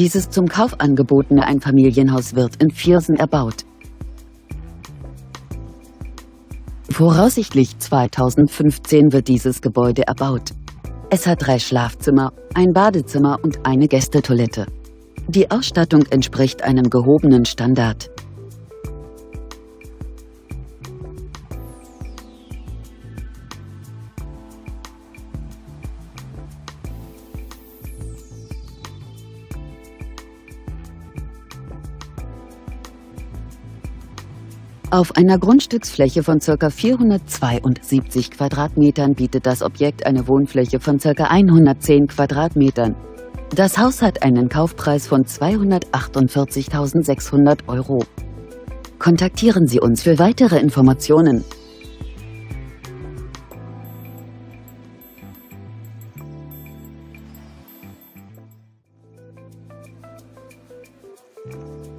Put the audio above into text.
Dieses zum Kauf angebotene Einfamilienhaus wird in Viersen erbaut. Voraussichtlich 2015 wird dieses Gebäude erbaut. Es hat drei Schlafzimmer, ein Badezimmer und eine Gästetoilette. Die Ausstattung entspricht einem gehobenen Standard. Auf einer Grundstücksfläche von ca. 472 Quadratmetern bietet das Objekt eine Wohnfläche von ca. 110 Quadratmetern. Das Haus hat einen Kaufpreis von 248.600 Euro. Kontaktieren Sie uns für weitere Informationen. Thank